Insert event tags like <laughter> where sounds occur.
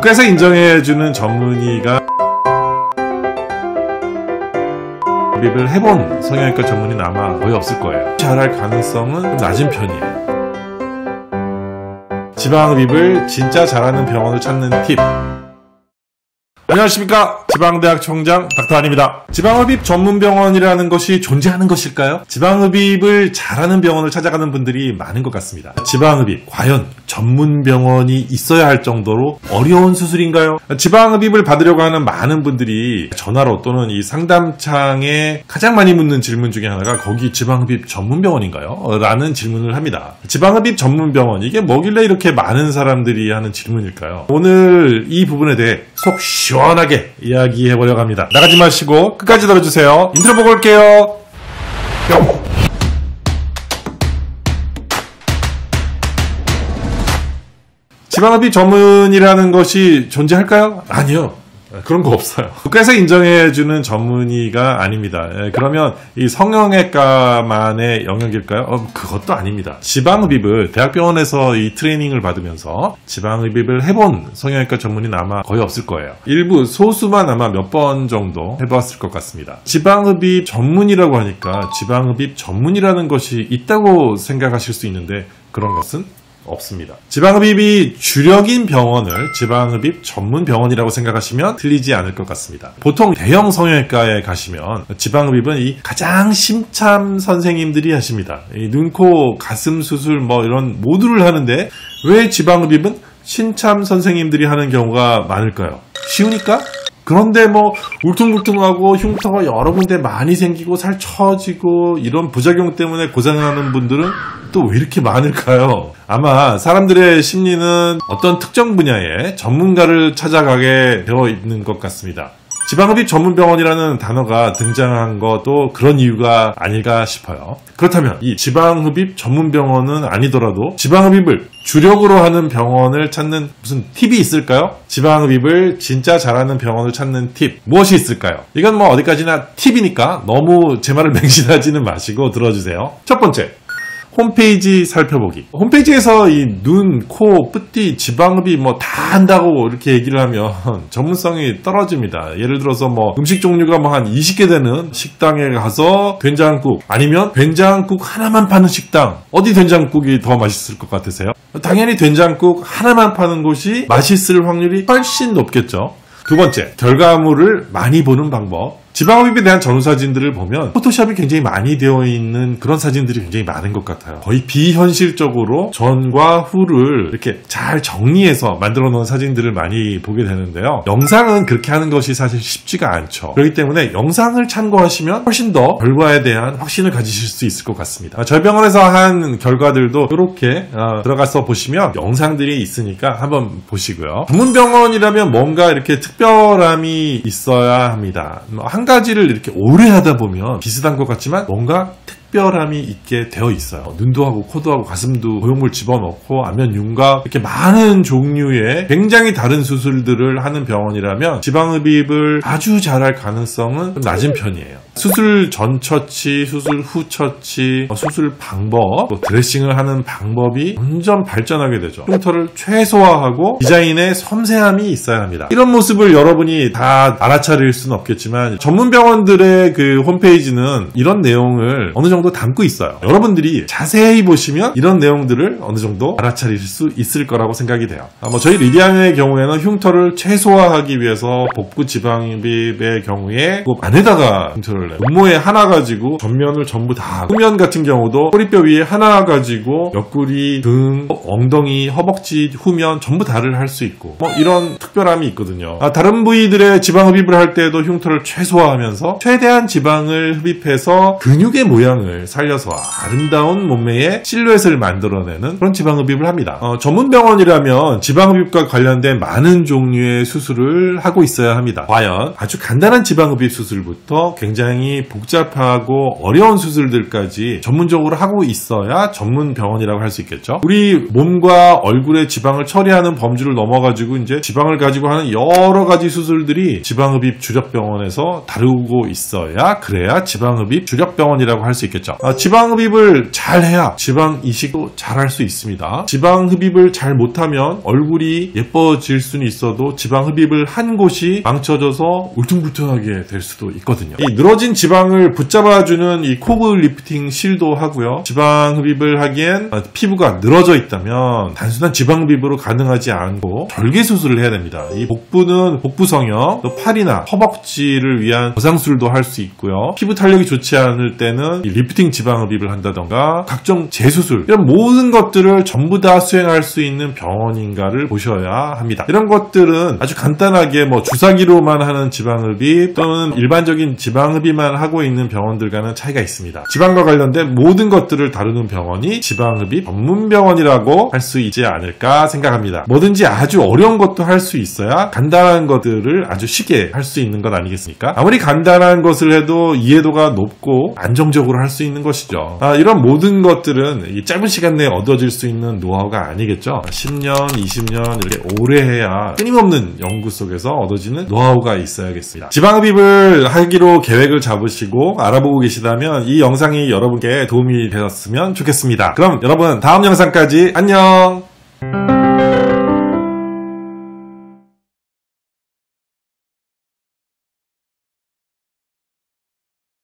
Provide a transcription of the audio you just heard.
국가에서 인정해주는 전문의가 흡입을 해본 성형외과 전문의는 아마 거의 없을 거예요. 잘할 가능성은 낮은 편이에요. 지방흡입을 진짜 잘하는 병원을 찾는 팁. 안녕하십니까 지방대학 총장 닥터한입니다 지방흡입 전문병원이라는 것이 존재하는 것일까요? 지방흡입을 잘하는 병원을 찾아가는 분들이 많은 것 같습니다 지방흡입 과연 전문병원이 있어야 할 정도로 어려운 수술인가요? 지방흡입을 받으려고 하는 많은 분들이 전화로 또는 이 상담창에 가장 많이 묻는 질문 중에 하나가 거기 지방흡입 전문병원인가요? 라는 질문을 합니다 지방흡입 전문병원 이게 뭐길래 이렇게 많은 사람들이 하는 질문일까요? 오늘 이 부분에 대해 속 시원 시원하게 이야기해 보려고 합니다. 나가지 마시고 끝까지 들어주세요. 인트로 보고 올게요. 뿅. 지방흡입 전문이라는 것이 존재할까요? 아니요. 그런 거 없어요. <laughs> 국가에서 인정해주는 전문의가 아닙니다. 예, 그러면 이 성형외과만의 영역일까요? 어, 그것도 아닙니다. 지방흡입을 대학병원에서 이 트레이닝을 받으면서 지방흡입을 해본 성형외과 전문의는 아마 거의 없을 거예요. 일부 소수만 아마 몇 번 정도 해봤을 것 같습니다. 지방흡입 전문이라고 하니까 지방흡입 전문이라는 것이 있다고 생각하실 수 있는데 그런 것은 없습니다. 지방흡입이 주력인 병원을 지방흡입 전문 병원이라고 생각하시면 틀리지 않을 것 같습니다. 보통 대형 성형외과에 가시면 지방흡입은 이 가장 심참 선생님들이 하십니다. 눈, 코, 가슴 수술 뭐 이런 모두를 하는데 왜 지방흡입은 신참 선생님들이 하는 경우가 많을까요? 쉬우니까? 그런데 뭐 울퉁불퉁하고 흉터가 여러 군데 많이 생기고 살 처지고 이런 부작용 때문에 고생하는 분들은 또 왜 이렇게 많을까요? 아마 사람들의 심리는 어떤 특정 분야의 전문가를 찾아가게 되어 있는 것 같습니다. 지방흡입 전문병원이라는 단어가 등장한 것도 그런 이유가 아닐까 싶어요. 그렇다면 이 지방흡입 전문병원은 아니더라도 지방흡입을 주력으로 하는 병원을 찾는 무슨 팁이 있을까요? 지방흡입을 진짜 잘하는 병원을 찾는 팁 무엇이 있을까요? 이건 뭐 어디까지나 팁이니까 너무 제 말을 <laughs> 맹신하지는 마시고 들어주세요. 첫 번째 홈페이지 살펴보기. 홈페이지에서 이 눈, 코, 뿌띠, 지방흡입 뭐 다 한다고 이렇게 얘기를 하면 <laughs> 전문성이 떨어집니다. 예를 들어서 뭐 음식 종류가 뭐 한 20개 되는 식당에 가서 된장국 아니면 된장국 하나만 파는 식당. 어디 된장국이 더 맛있을 것 같으세요? 당연히 된장국 하나만 파는 곳이 맛있을 확률이 훨씬 높겠죠. 두 번째, 결과물을 많이 보는 방법. 지방흡입에 대한 전후 사진들을 보면 포토샵이 굉장히 많이 되어 있는 그런 사진들이 굉장히 많은 것 같아요. 거의 비현실적으로 전과 후를 이렇게 잘 정리해서 만들어 놓은 사진들을 많이 보게 되는데요. 영상은 그렇게 하는 것이 사실 쉽지가 않죠. 그렇기 때문에 영상을 참고하시면 훨씬 더 결과에 대한 확신을 가지실 수 있을 것 같습니다. 저희 병원에서 한 결과들도 이렇게 어, 들어가서 보시면 영상들이 있으니까 한번 보시고요. 전문병원이라면 뭔가 이렇게 특별함이 있어야 합니다. 뭐한 가지를 이렇게 오래 하다 보면 비슷한 것 같지만 뭔가 특별함이 있게 되어 있어요. 눈도 하고 코도 하고 가슴도 보형물 집어넣고 안면 윤곽 이렇게 많은 종류의 굉장히 다른 수술들을 하는 병원이라면 지방흡입을 아주 잘할 가능성은 낮은 편이에요. 수술 전 처치, 수술 후 처치, 뭐 수술 방법, 또 드레싱을 하는 방법이 점점 발전하게 되죠. 흉터를 최소화하고 디자인에 섬세함이 있어야 합니다. 이런 모습을 여러분이 다 알아차릴 수는 없겠지만 전문 병원들의 그 홈페이지는 이런 내용을 어느 정도 담고 있어요. 여러분들이 자세히 보시면 이런 내용들을 어느 정도 알아차릴 수 있을 거라고 생각이 돼요. 아, 뭐 저희 리디안의 경우에는 흉터를 최소화하기 위해서 복부 지방흡입의 경우에 안에다가 흉터를 내요. 음모에 하나 가지고 전면을 전부 다 후면 같은 경우도 꼬리뼈 위에 하나 가지고 옆구리, 등, 엉덩이, 허벅지, 후면 전부 다를 할 수 있고 뭐 이런 특별함이 있거든요. 아, 다른 부위들의 지방 흡입을 할 때도 흉터를 최소화하면서 최대한 지방을 흡입해서 근육의 모양을 살려서 아름다운 몸매의 실루엣을 만들어내는 그런 지방 흡입을 합니다. 어, 전문 병원이라면 지방 흡입과 관련된 많은 종류의 수술을 하고 있어야 합니다. 과연 아주 간단한 지방 흡입 수술부터 굉장히 복잡하고 어려운 수술들까지 전문적으로 하고 있어야 전문 병원이라고 할 수 있겠죠. 우리 몸과 얼굴의 지방을 처리하는 범주를 넘어가지고 이제 지방을 가지고 하는 여러 가지 수술들이 지방흡입 주력병원에서 다루고 있어야 그래야 지방흡입 주력병원이라고 할 수 있겠죠. 있겠죠. 아, 지방 흡입을 잘 해야 지방 이식도 잘 할 수 있습니다. 지방 흡입을 잘 못하면 얼굴이 예뻐질 수는 있어도 지방 흡입을 한 곳이 망쳐져서 울퉁불퉁하게 될 수도 있거든요. 이 늘어진 지방을 붙잡아주는 이 cog 리프팅 실도 하고요. 지방 흡입을 하기엔 아, 피부가 늘어져 있다면 단순한 지방 흡입으로 가능하지 않고 절개 수술을 해야 됩니다. 이 복부는 복부 성형, 또 팔이나 허벅지를 위한 거상술도 할 수 있고요. 피부 탄력이 좋지 않을 때는 이 리프팅 지방 흡입을 한다던가 각종 재수술 이런 모든 것들을 전부 다 수행할 수 있는 병원인가를 보셔야 합니다. 이런 것들은 아주 간단하게 뭐 주사기로만 하는 지방 흡입 또는 일반적인 지방 흡입만 하고 있는 병원들과는 차이가 있습니다. 지방과 관련된 모든 것들을 다루는 병원이 지방 흡입 전문 병원이라고 할 수 있지 않을까 생각합니다. 뭐든지 아주 어려운 것도 할 수 있어야 간단한 것들을 아주 쉽게 할 수 있는 것 아니겠습니까? 아무리 간단한 것을 해도 이해도가 높고 안정적으로 할 수 있는 것이죠. 아, 이런 모든 것들은 이 짧은 시간 내에 얻어질 수 있는 노하우가 아니겠죠. 10년, 20년 이렇게 오래 해야 끊임없는 연구 속에서 얻어지는 노하우가 있어야겠습니다. 지방흡입을 하기로 계획을 잡으시고 알아보고 계시다면 이 영상이 여러분께 도움이 되었으면 좋겠습니다. 그럼 여러분 다음 영상까지 안녕!